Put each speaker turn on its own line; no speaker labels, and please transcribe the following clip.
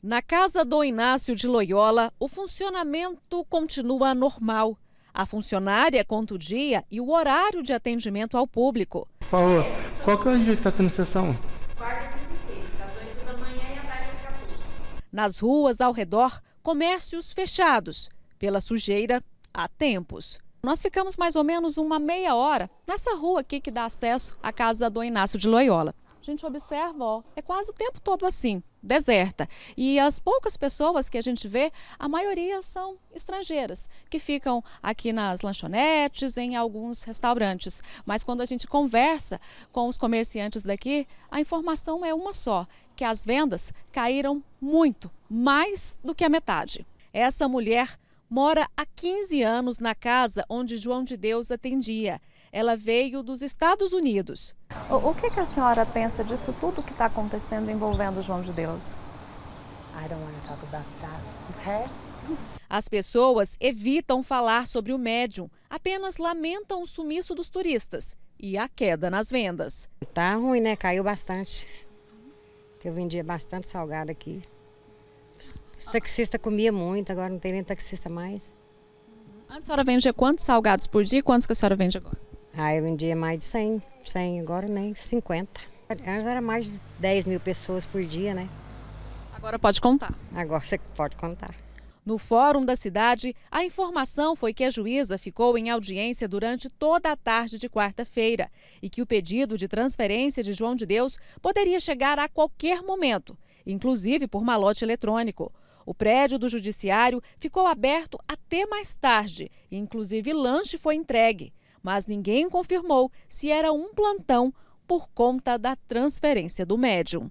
Na casa do Inácio de Loyola, o funcionamento continua normal. A funcionária conta o dia e o horário de atendimento ao público.
Por favor, qual que é o dia que está tendo sessão?
Quarta e 36, das 8 da manhã e à tarde às 14.
Nas ruas ao redor, comércios fechados. Pela sujeira, há tempos. Nós ficamos mais ou menos uma meia hora nessa rua aqui que dá acesso à casa do Inácio de Loyola. Gente observa, ó, é quase o tempo todo assim, deserta. E as poucas pessoas que a gente vê, a maioria são estrangeiras, que ficam aqui nas lanchonetes, em alguns restaurantes. Mas quando a gente conversa com os comerciantes daqui, a informação é uma só, que as vendas caíram muito, mais do que a metade. Essa mulher mora há 15 anos na casa onde João de Deus atendia. Ela veio dos Estados Unidos.
O, o que, que, a senhora pensa disso tudo que está acontecendo envolvendo João de Deus?
I don't want to talk about that. Okay?
As pessoas evitam falar sobre o médium, apenas lamentam o sumiço dos turistas e a queda nas vendas.
Tá ruim, né? Caiu bastante. Eu vendia bastante salgado aqui. Os taxistas comiam muito, agora não tem nem taxista mais.
Antes a senhora vendia quantos salgados por dia? Quantos que a senhora vende agora?
Ah, eu vendia mais de 100, 100 agora nem 50. Antes era mais de 10 mil pessoas por dia, né?
Agora pode contar.
Agora você pode contar.
No fórum da cidade, a informação foi que a juíza ficou em audiência durante toda a tarde de quarta-feira e que o pedido de transferência de João de Deus poderia chegar a qualquer momento, inclusive por malote eletrônico. O prédio do judiciário ficou aberto até mais tarde, inclusive lanche foi entregue, mas ninguém confirmou se era um plantão por conta da transferência do médium.